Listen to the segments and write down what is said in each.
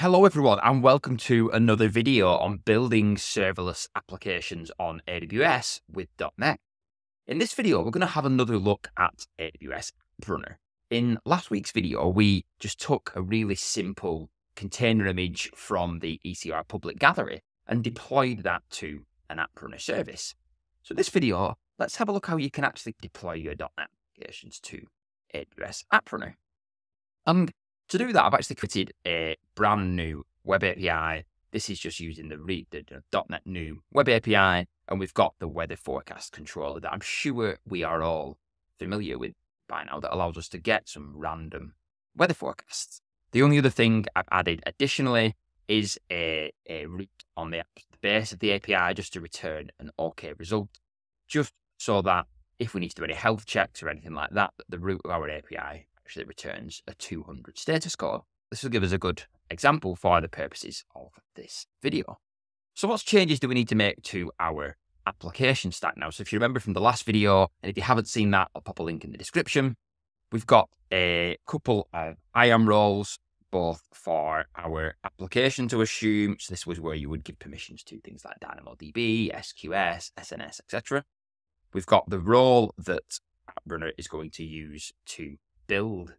Hello everyone and welcome to another video on building serverless applications on AWS with .NET. In this video, we're going to have another look at AWS Runner. In last week's video, we just took a really simple container image from the ECR public gallery and deployed that to an App Runner service. So in this video, let's have a look how you can actually deploy your .NET applications to AWS App Runner. And to do that, I've actually created a brand new web API. This is just using the, the, the .NET new web API, and we've got the weather forecast controller that I'm sure we are all familiar with by now that allows us to get some random weather forecasts. The only other thing I've added additionally is a, a route on the, the base of the API just to return an OK result, just so that if we need to do any health checks or anything like that, the root of our API actually returns a 200 status score. This will give us a good example for the purposes of this video. So what changes do we need to make to our application stack now? So if you remember from the last video, and if you haven't seen that, I'll pop a link in the description. We've got a couple of IAM roles, both for our application to assume. So this was where you would give permissions to things like DynamoDB, SQS, SNS, etc. We've got the role that AppRunner is going to use to build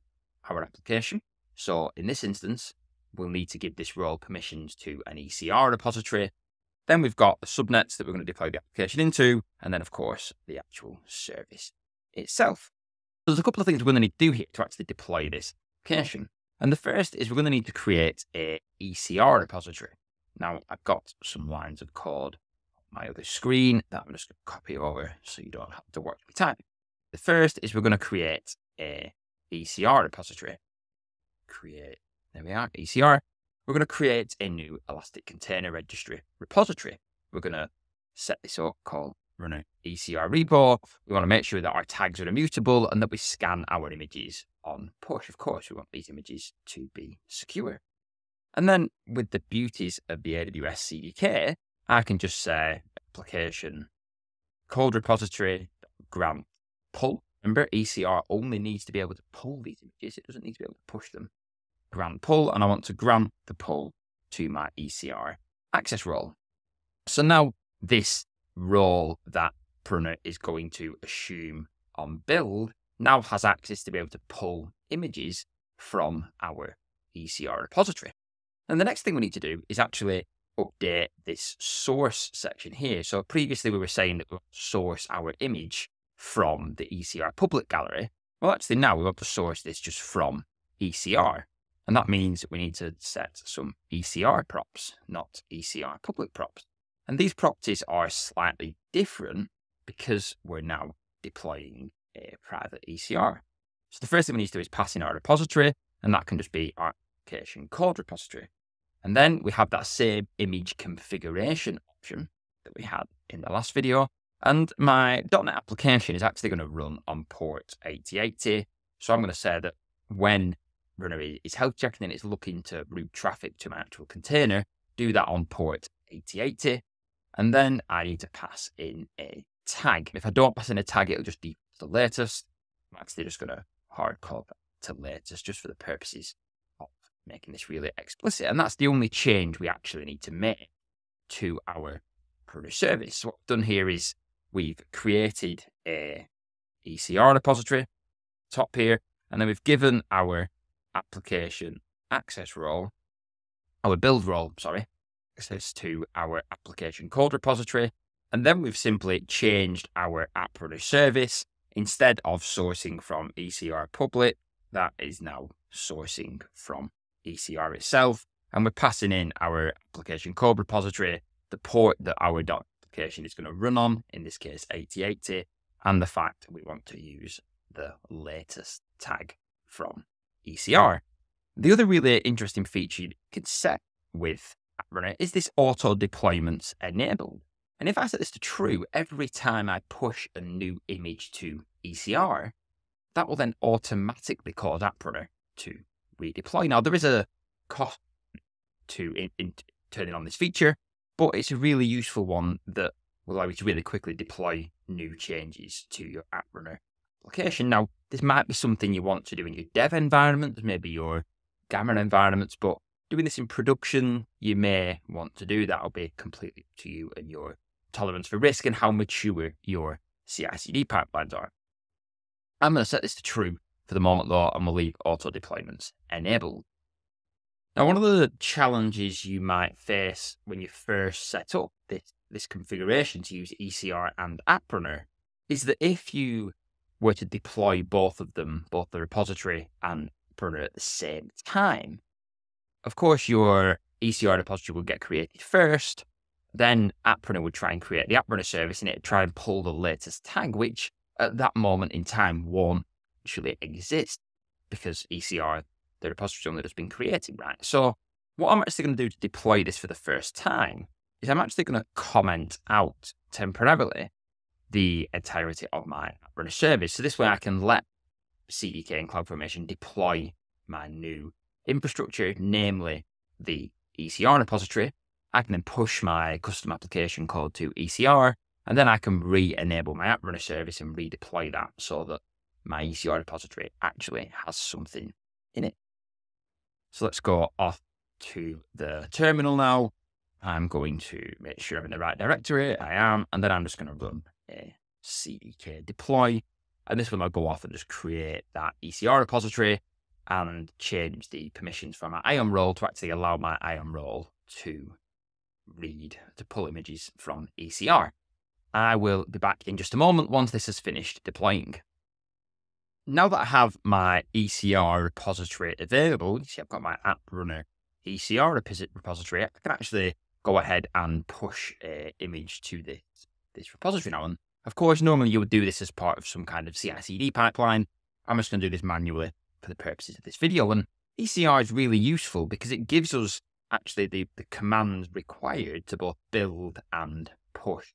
our application. So in this instance, we'll need to give this role permissions to an ECR repository. Then we've got the subnets that we're going to deploy the application into, and then of course the actual service itself. So there's a couple of things we're going to need to do here to actually deploy this application. And the first is we're going to need to create a ECR repository. Now I've got some lines of code on my other screen that I'm just going to copy over so you don't have to work me time. The first is we're going to create a ECR repository. Create, there we are, ECR. We're going to create a new Elastic Container Registry repository. We're going to set this up, call run an ECR repo. We want to make sure that our tags are immutable and that we scan our images on push. Of course, we want these images to be secure. And then with the beauties of the AWS CDK, I can just say application code repository grant pull Remember, ECR only needs to be able to pull these images. It doesn't need to be able to push them. Grant pull, and I want to grant the pull to my ECR access role. So now this role that AppRunner is going to assume on build now has access to be able to pull images from our ECR repository. And the next thing we need to do is actually update this source section here. So previously we were saying that we source our image from the ECR public gallery. Well, actually, now we want to source this just from ECR. And that means that we need to set some ECR props, not ECR public props. And these properties are slightly different because we're now deploying a private ECR. So the first thing we need to do is pass in our repository, and that can just be our application code repository. And then we have that same image configuration option that we had in the last video, and my .NET application is actually going to run on port 8080. So I'm going to say that when runner is health checking and it's looking to route traffic to my actual container, do that on port 8080. And then I need to pass in a tag. If I don't pass in a tag, it'll just be the latest. I'm actually just going to hard code to latest just for the purposes of making this really explicit. And that's the only change we actually need to make to our service. So what I've done here is we've created a ECR repository top here, and then we've given our application access role, our build role, sorry, access to our application code repository. And then we've simply changed our app runner service instead of sourcing from ECR public, that is now sourcing from ECR itself. And we're passing in our application code repository, the port that our application is going to run on, in this case 8080, and the fact we want to use the latest tag from ECR. The other really interesting feature you can set with AppRunner is this auto deployments enabled. And if I set this to true, every time I push a new image to ECR, that will then automatically cause AppRunner to redeploy. Now, there is a cost to in, in turning on this feature, but it's a really useful one that will allow you to really quickly deploy new changes to your app runner application. Now, this might be something you want to do in your dev environment, maybe your Gamma environments, but doing this in production, you may want to do that. will be completely up to you and your tolerance for risk and how mature your CI/CD pipelines are. I'm going to set this to true for the moment though, and we'll leave auto deployments enabled. Now, one of the challenges you might face when you first set up this, this configuration to use ECR and AppRunner is that if you were to deploy both of them, both the repository and AppRunner at the same time, of course, your ECR repository would get created first, then AppRunner would try and create the AppRunner service and it'd try and pull the latest tag, which at that moment in time won't actually exist because ECR the repository only has been created, right? So what I'm actually going to do to deploy this for the first time is I'm actually going to comment out temporarily the entirety of my runner service. So this way I can let CDK and CloudFormation deploy my new infrastructure, namely the ECR repository. I can then push my custom application code to ECR, and then I can re-enable my app runner service and redeploy that so that my ECR repository actually has something in it. So let's go off to the terminal now. I'm going to make sure I'm in the right directory. I am. And then I'm just going to run a CDK deploy. And this one I'll go off and just create that ECR repository and change the permissions for my IAM role to actually allow my IAM role to read, to pull images from ECR. I will be back in just a moment once this has finished deploying now that I have my ECR repository available, you see I've got my app runner ECR repository, I can actually go ahead and push an image to this, this repository now. And of course, normally you would do this as part of some kind of CI/CD pipeline. I'm just going to do this manually for the purposes of this video. And ECR is really useful because it gives us actually the, the commands required to both build and push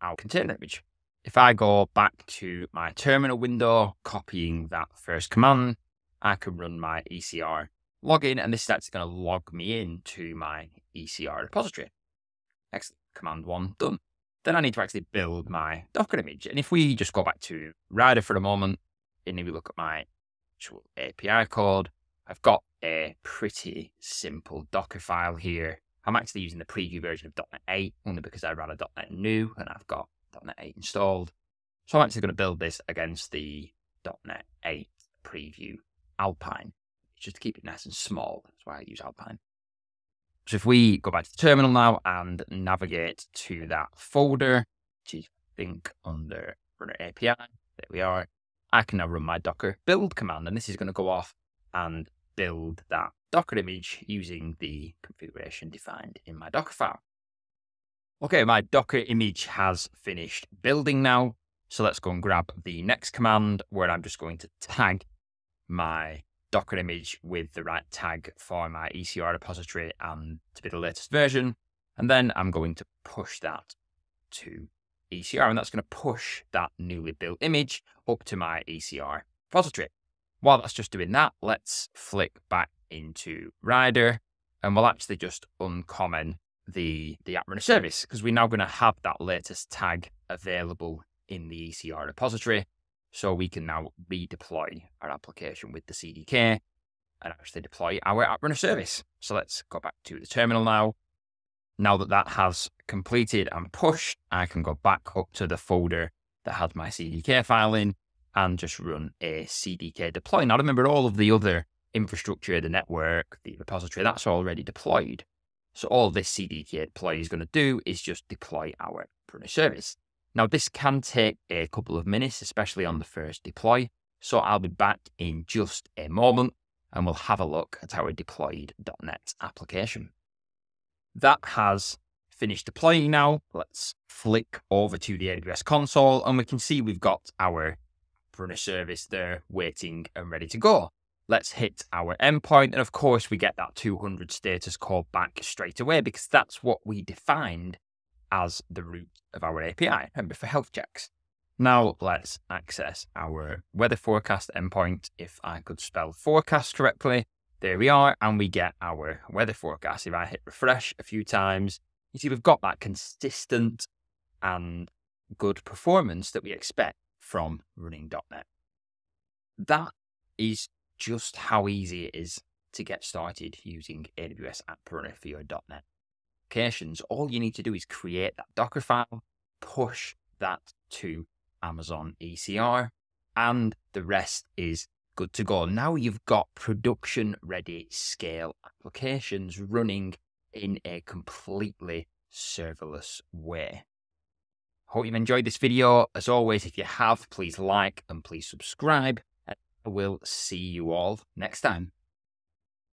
our container image. If I go back to my terminal window, copying that first command, I can run my ECR login, and this is actually going to log me into my ECR repository. Excellent. Command one done. Then I need to actually build my Docker image. And if we just go back to Rider for a moment, and if we look at my actual API code, I've got a pretty simple Docker file here. I'm actually using the preview version of .NET 8 only because I ran a .NET new and I've got .NET 8 installed. So I'm actually going to build this against the .NET 8 preview Alpine, just to keep it nice and small. That's why I use Alpine. So if we go back to the terminal now and navigate to that folder, which is think under Runner API, there we are. I can now run my Docker build command, and this is going to go off and build that Docker image using the configuration defined in my Docker file. Okay, my Docker image has finished building now. So let's go and grab the next command where I'm just going to tag my Docker image with the right tag for my ECR repository and to be the latest version. And then I'm going to push that to ECR, and that's going to push that newly built image up to my ECR repository. While that's just doing that, let's flick back into Rider, and we'll actually just uncomment the, the app runner service because we're now going to have that latest tag available in the ECR repository. So we can now redeploy our application with the CDK and actually deploy our app runner service. So let's go back to the terminal now. Now that that has completed and pushed, I can go back up to the folder that has my CDK file in and just run a CDK deploy. Now remember all of the other infrastructure, the network, the repository, that's already deployed. So all this CDK deploy is going to do is just deploy our runner service. Now this can take a couple of minutes, especially on the first deploy. So I'll be back in just a moment and we'll have a look at our deployed .NET application. That has finished deploying now. Let's flick over to the AWS console and we can see we've got our runner service there waiting and ready to go. Let's hit our endpoint. And of course, we get that 200 status call back straight away because that's what we defined as the root of our API, remember, for health checks. Now let's access our weather forecast endpoint. If I could spell forecast correctly, there we are, and we get our weather forecast. If I hit refresh a few times, you see we've got that consistent and good performance that we expect from running .NET. That is just how easy it is to get started using AWS App Runner for your .NET applications, all you need to do is create that Docker file, push that to Amazon ECR, and the rest is good to go. Now you've got production ready scale applications running in a completely serverless way. Hope you've enjoyed this video. As always, if you have, please like and please subscribe. Will see you all next time.